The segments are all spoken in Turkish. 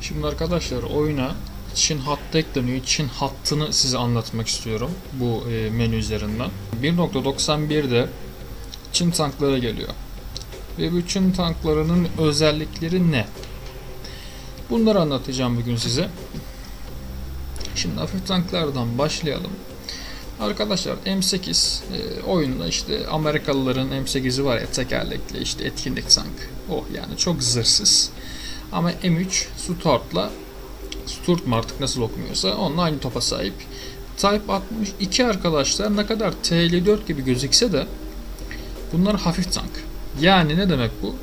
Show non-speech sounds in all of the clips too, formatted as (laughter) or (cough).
Şimdi arkadaşlar oyuna Çin hattı ekleniyor. Çin hattını size anlatmak istiyorum bu e, menü üzerinden. 1.91'de Çin tankları geliyor. Ve bu Çin tanklarının özellikleri ne? Bunları anlatacağım bugün size. Şimdi hafif tanklardan başlayalım. Arkadaşlar M8 e, oyunda işte Amerikalıların M8'i var ya tekerlekli işte etkinlik tank. Oh yani çok zırhsız. Ama M3 Stuart'la Stuart mı artık nasıl okumuyorsa onunla aynı topa sahip. Type 62 arkadaşlar ne kadar T54 gibi gözükse de bunlar hafif tank. Yani ne demek bu?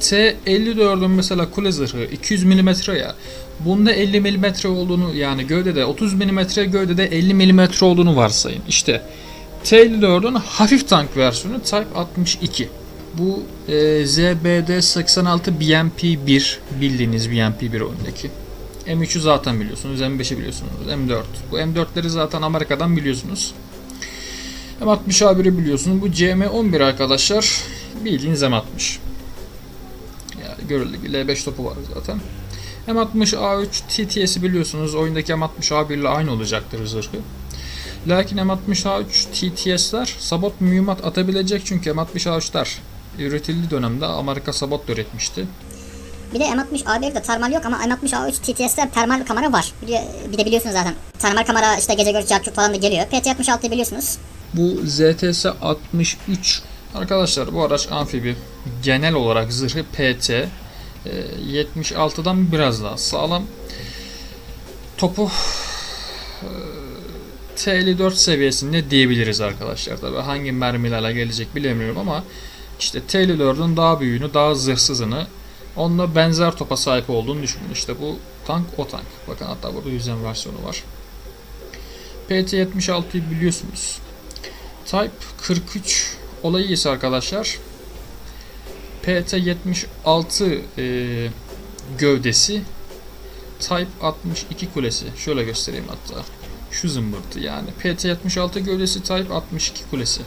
T54'ün mesela kule zırhı 200 mm ya. Bunda 50 mm olduğunu yani gövdede 30 mm gövdede 50 mm olduğunu varsayın. İşte T54'ün hafif tank versiyonu Type 62. Bu e, ZBD 86 BMP1 bildiğiniz BMP1 oyundaki. M3'ü zaten biliyorsunuz, M5'i biliyorsunuz, M4. Bu M4'leri zaten Amerika'dan biliyorsunuz. M60A1'i biliyorsunuz. Bu CM11 arkadaşlar bildiğiniz M60. Yani görüldüğü gibi L5 topu var zaten. M60A3 TTS'i biliyorsunuz. Oyundaki M60A1 ile aynı olacaktır zırhı. Lakin M60A3 TTS'ler sabot mühimmat atabilecek çünkü M60A3'ler üretildiği dönemde Amerika sabot da üretmişti. Bir de M60 A1'de termal yok ama M60 A3 TTS'de termal kamera var. Bir de, bir de biliyorsunuz zaten. Termal kamera işte gece görüş çarçur falan da geliyor. PT66'yı biliyorsunuz. Bu ZTS 63 arkadaşlar bu araç amfibi genel olarak zırhı PT e, 76'dan biraz daha sağlam. Topu e, T54 seviyesinde diyebiliriz arkadaşlar. Tabi hangi mermilerle gelecek bilemiyorum ama işte T54'ün daha büyüğünü, daha zırhsızını onunla benzer topa sahip olduğunu düşünün. İşte bu tank o tank. Bakın hatta burada yüzden versiyonu var. PT76'yı biliyorsunuz. Type 43 olayı ise arkadaşlar PT76 e, gövdesi Type 62 kulesi. Şöyle göstereyim hatta. Şu zımbırtı yani. PT76 gövdesi Type 62 kulesi.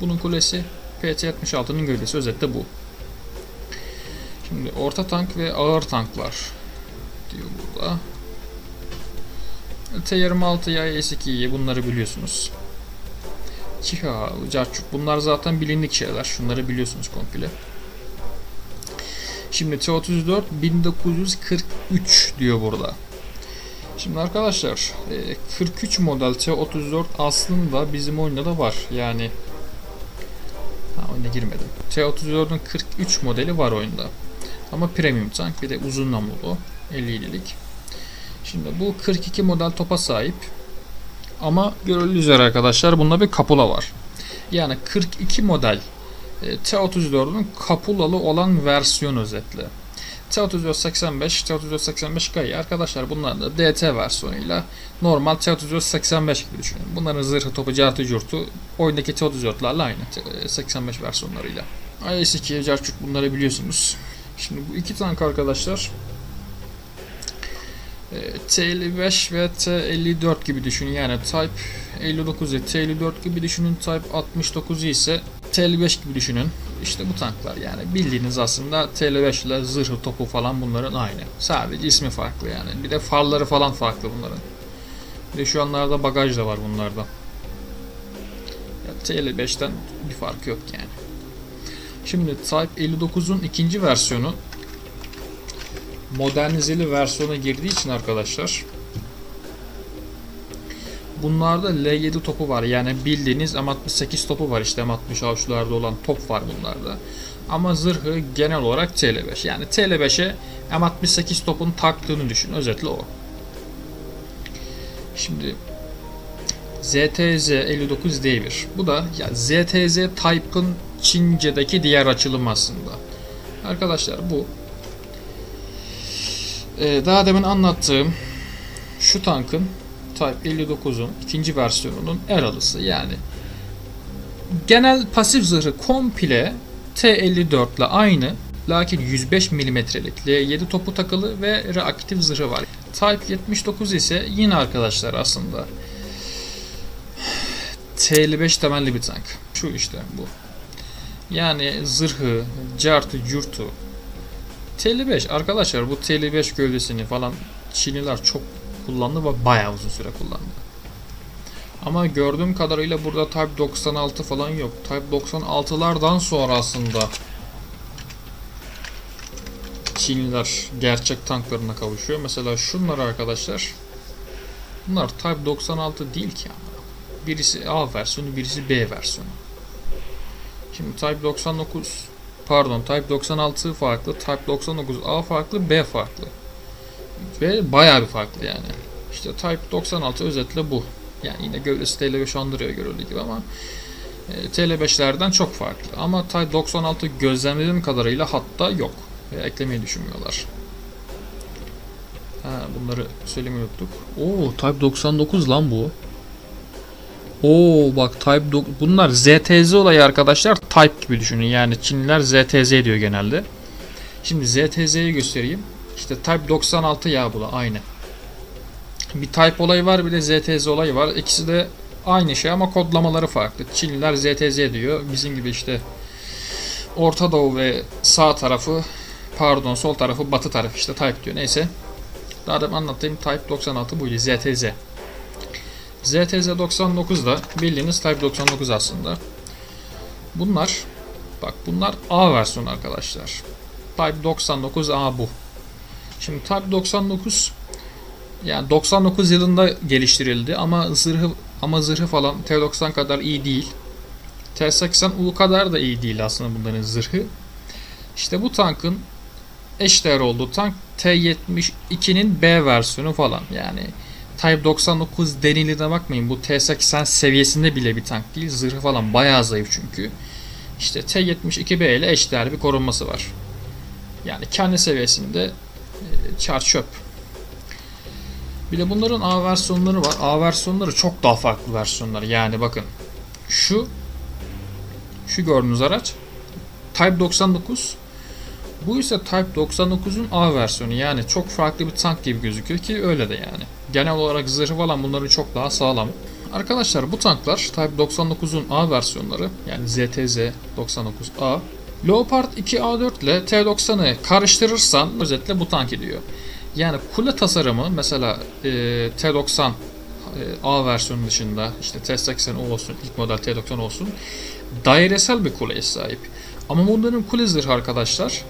Bunun kulesi PT76'nın gövdesi. Özetle bu. Şimdi orta tank ve ağır tanklar diyor burada. T26 ya S2'yi bunları biliyorsunuz. Çiha, Carçuk bunlar zaten bilindik şeyler. Şunları biliyorsunuz komple. Şimdi T34 1943 diyor burada. Şimdi arkadaşlar 43 model T34 aslında bizim oyunda da var. Yani oyuna girmedim. T34'ün 43 modeli var oyunda. Ama premium tank bir de uzun namlulu 57'lik. Şimdi bu 42 model topa sahip. Ama görüldüğü üzere arkadaşlar bunda bir kapula var. Yani 42 model T34'ün kapulalı olan versiyon özetle. T3485, T3485 Gaia arkadaşlar bunlar da DT versiyonuyla normal T3485 gibi düşünün. Bunların zırhı topu cartı curtu oyundaki T34'larla aynı 85 versiyonlarıyla. IS-2, Carçuk bunları biliyorsunuz. Şimdi bu iki tank arkadaşlar T55 ve T54 gibi düşünün. Yani Type 59'u T54 gibi düşünün. Type 69'u ise T55 gibi düşünün. İşte bu tanklar yani bildiğiniz aslında T55 ile zırhı topu falan bunların aynı. Sadece ismi farklı yani. Bir de farları falan farklı bunların. Bir de şu anlarda bagaj da var bunlarda. Ya T55'ten bir farkı yok yani. Şimdi Type 59'un ikinci versiyonu modernizeli versiyona girdiği için arkadaşlar bunlarda L7 topu var. Yani bildiğiniz M68 topu var. işte M60 avçularda olan top var bunlarda. Ama zırhı genel olarak TL5. Yani TL5'e M68 topun taktığını düşün. Özetle o. Şimdi ZTZ 59D1. Bu da ya ZTZ Type'ın Çince'deki diğer açılım aslında. Arkadaşlar bu ee, daha demin anlattığım şu tankın Type 59'un ikinci versiyonunun Eralısı yani genel pasif zırhı komple T54 ile aynı lakin 105 mm'lik L7 topu takılı ve reaktif zırhı var. Type 79 ise yine arkadaşlar aslında T55 temelli bir tank. Şu işte bu. Yani zırhı, cartı, curtu TL5 arkadaşlar bu TL5 gövdesini falan Çinliler çok kullandı ve bayağı uzun süre kullandı. Ama gördüğüm kadarıyla burada Type 96 falan yok. Type 96'lardan sonra aslında Çinliler gerçek tanklarına kavuşuyor. Mesela şunlar arkadaşlar. Bunlar Type 96 değil ki ama. Birisi A versiyonu, birisi B versiyonu. Şimdi Type 99 pardon Type 96 farklı, Type 99A farklı, B farklı. Ve bayağı bir farklı yani. İşte Type 96 özetle bu. Yani yine gövdesi TL5 andırıyor görüldüğü gibi ama e, TL5'lerden çok farklı. Ama Type 96 gözlemlediğim kadarıyla hatta yok. Ve eklemeyi düşünmüyorlar. Ha, bunları söylemeyi unuttuk. Oo Type 99 lan bu. Oo bak Type bunlar ZTZ olayı arkadaşlar Type gibi düşünün. Yani Çinliler ZTZ diyor genelde. Şimdi ZTZ'yi göstereyim. İşte Type 96 ya bu da aynı. Bir Type olayı var bir de ZTZ olayı var. İkisi de aynı şey ama kodlamaları farklı. Çinliler ZTZ diyor. Bizim gibi işte Orta Doğu ve sağ tarafı pardon sol tarafı batı tarafı işte Type diyor. Neyse. Daha da anlattığım Type 96 buydu. ZTZ. ZTZ 99 da bildiğiniz Type 99 aslında. Bunlar bak bunlar A versiyonu arkadaşlar. Type 99 A bu. Şimdi Type 99 yani 99 yılında geliştirildi ama zırhı ama zırhı falan T90 kadar iyi değil. T80U kadar da iyi değil aslında bunların zırhı. İşte bu tankın eşdeğer olduğu tank T72'nin B versiyonu falan. Yani Type 99 deniliğine bakmayın. Bu T80 seviyesinde bile bir tank değil. Zırhı falan bayağı zayıf çünkü. İşte T72B ile eşdeğer bir korunması var. Yani kendi seviyesinde e, çar çöp. Bir de bunların A versiyonları var. A versiyonları çok daha farklı versiyonlar. Yani bakın şu şu gördüğünüz araç Type 99 bu ise Type 99'un A versiyonu yani çok farklı bir tank gibi gözüküyor ki öyle de yani. Genel olarak zırhı falan bunları çok daha sağlam. Arkadaşlar bu tanklar Type 99'un A versiyonları yani ZTZ 99A. Leopard 2A4 ile T90'ı karıştırırsan özetle bu tank ediyor. Yani kule tasarımı mesela e, T90 e, A versiyonu dışında işte T80 olsun, ilk model T90 olsun dairesel bir kuleye sahip. Ama bunların kule zırhı arkadaşlar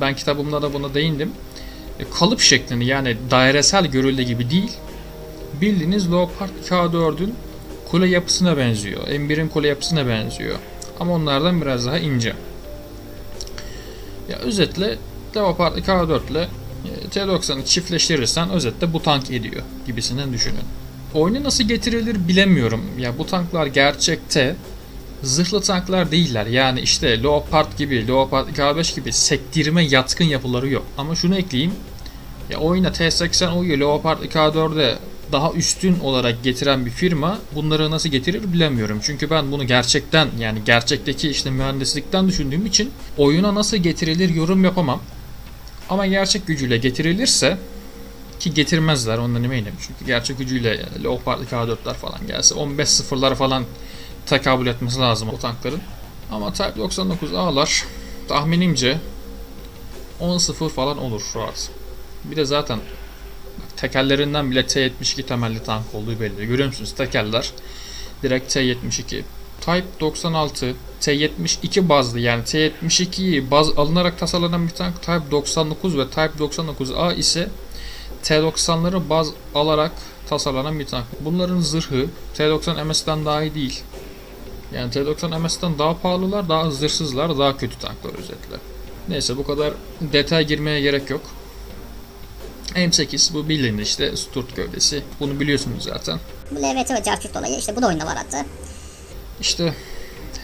ben kitabımda da buna değindim. E, kalıp şeklini yani dairesel görüldüğü gibi değil. Bildiğiniz Leopard K4'ün kule yapısına benziyor. M1'in kule yapısına benziyor. Ama onlardan biraz daha ince. Ya özetle Leopard K4 ile e, T90'ı çiftleştirirsen özetle bu tank ediyor gibisinden düşünün. Oyuna nasıl getirilir bilemiyorum. Ya bu tanklar gerçekte zırhlı tanklar değiller. Yani işte Leopard gibi, Leopard K5 gibi sektirme yatkın yapıları yok. Ama şunu ekleyeyim. Ya oyuna T80U'yu Leopard K4'e daha üstün olarak getiren bir firma bunları nasıl getirir bilemiyorum. Çünkü ben bunu gerçekten yani gerçekteki işte mühendislikten düşündüğüm için oyuna nasıl getirilir yorum yapamam. Ama gerçek gücüyle getirilirse ki getirmezler ondan eminim. Çünkü gerçek gücüyle Leopard K4'ler falan gelse 15 sıfırlar falan tekabül etmesi lazım o tankların. Ama Type 99A'lar tahminimce 10-0 falan olur rahat. Bir de zaten tekerlerinden bile T72 temelli tank olduğu belli. Görüyor musunuz tekerler direkt T72. Type 96 T72 bazlı yani T72'yi baz alınarak tasarlanan bir tank Type 99 ve Type 99A ise T90'ları baz alarak tasarlanan bir tank. Bunların zırhı T90 MS'den daha iyi değil. Yani T90 MS'den daha pahalılar, daha zırhsızlar, daha kötü tanklar özetle. Neyse bu kadar detay girmeye gerek yok. M8 bu bildiğiniz işte Sturt gövdesi. Bunu biliyorsunuz zaten. Bu LVT ve Carchurt olayı işte bu da oyunda var hatta. İşte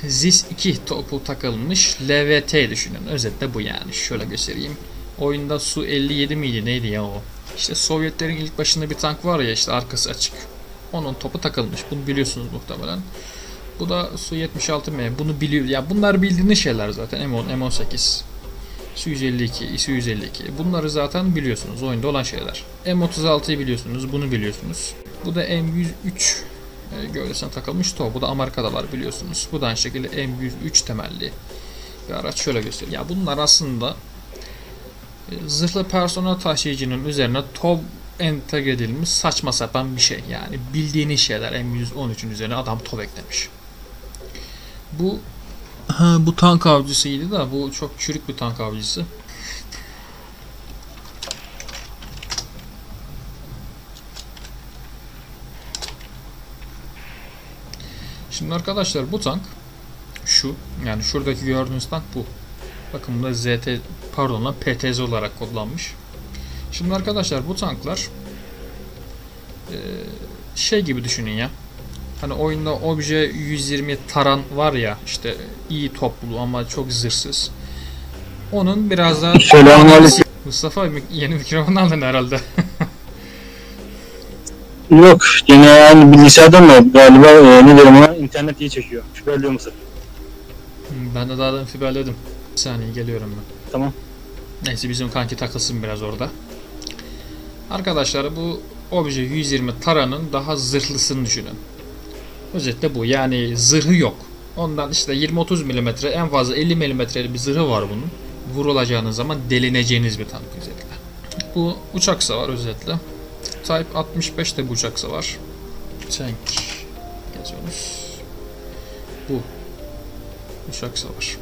ZIS 2 topu takılmış LVT düşünün. Özetle bu yani. Şöyle göstereyim. Oyunda Su 57 miydi neydi ya o? İşte Sovyetlerin ilk başında bir tank var ya işte arkası açık. Onun topu takılmış. Bunu biliyorsunuz muhtemelen. Bu da Su 76M. Bunu biliyor. Ya bunlar bildiğiniz şeyler zaten. M10, M18. Su 152, Su 152. Bunları zaten biliyorsunuz. Oyunda olan şeyler. M36'yı biliyorsunuz. Bunu biliyorsunuz. Bu da M103 e, gövdesine takılmış TOW. Bu da Amerika'dalar biliyorsunuz. Bu da aynı şekilde M103 temelli bir araç. Şöyle göstereyim. Ya bunlar aslında E, Zırhlı personel taşıyıcının üzerine TOW entegre edilmiş saçma sapan bir şey. Yani bildiğiniz şeyler M113'ün üzerine adam TOW eklemiş. Bu ha, bu tank avcısıydı da bu çok çürük bir tank avcısı. Şimdi arkadaşlar bu tank şu yani şuradaki gördüğünüz tank bu. Bakın bunda ZT pardon lan PTZ olarak kodlanmış. Şimdi arkadaşlar bu tanklar şey gibi düşünün ya. Hani oyunda obje 120 taran var ya işte iyi toplu ama çok zırhsız. Onun biraz daha Selamünaleyküm. Mustafa yeni mikrofon aldın herhalde. (laughs) Yok yine yani bilgisayardan mı galiba e, ne derim ona internet iyi çekiyor. Şüpheliyor musun? Hmm, ben de daha da fiberledim. Bir saniye geliyorum ben. Tamam. Neyse bizim kanki takılsın biraz orada. Arkadaşlar bu obje 120 taranın daha zırhlısını düşünün. Özetle bu. Yani zırhı yok. Ondan işte 20-30 mm en fazla 50 mm'li bir zırhı var bunun. Vurulacağınız zaman delineceğiniz bir tank özetle. Bu uçak savar özetle. Type 65 de bu uçak savar. Tank yazıyoruz. Bu. Uçak savar.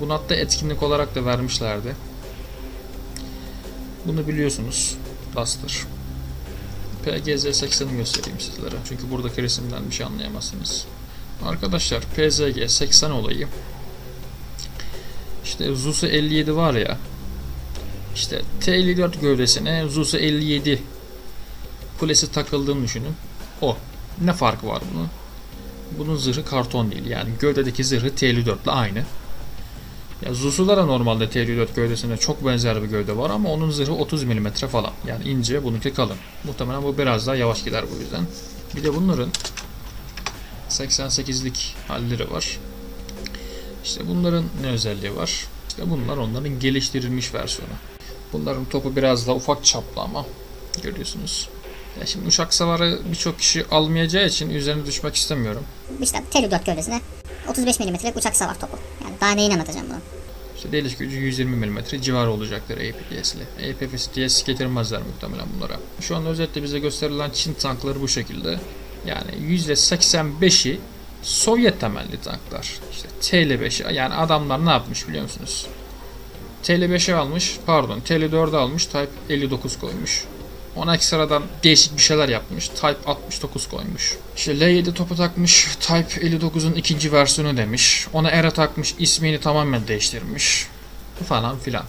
Bunu hatta etkinlik olarak da vermişlerdi. Bunu biliyorsunuz. Buster. PGZ80'i göstereyim sizlere. Çünkü buradaki resimden bir şey anlayamazsınız. Arkadaşlar PZG 80 olayı işte ZUS'u 57 var ya işte T54 gövdesine ZUS'u 57 kulesi takıldığını düşünün. O. Ne fark var bunun? Bunun zırhı karton değil. Yani gövdedeki zırhı T54 ile aynı. Ya Zusu'da da normalde T54 gövdesine çok benzer bir gövde var ama onun zırhı 30 mm falan. Yani ince, bununki kalın. Muhtemelen bu biraz daha yavaş gider bu yüzden. Bir de bunların 88'lik halleri var. İşte bunların ne özelliği var? İşte bunlar onların geliştirilmiş versiyonu. Bunların topu biraz daha ufak çaplı ama görüyorsunuz. Ya şimdi uçak savarı birçok kişi almayacağı için üzerine düşmek istemiyorum. İşte T4 gövdesine 35 mm'lik uçak savar topu. Yani daha neyini anlatacağım bunu? İşte deliş gücü 120 mm civarı olacaktır APDS ile. APDS getirmezler muhtemelen bunlara. Şu an özetle bize gösterilen Çin tankları bu şekilde. Yani %85'i Sovyet temelli tanklar. İşte TL5'i yani adamlar ne yapmış biliyor musunuz? TL5'i almış, pardon TL4'ü almış, Type 59 koymuş. Ona ekstradan değişik bir şeyler yapmış. Type 69 koymuş. İşte L7 topu takmış. Type 59'un ikinci versiyonu demiş. Ona ERA takmış. ismini tamamen değiştirmiş. Falan filan.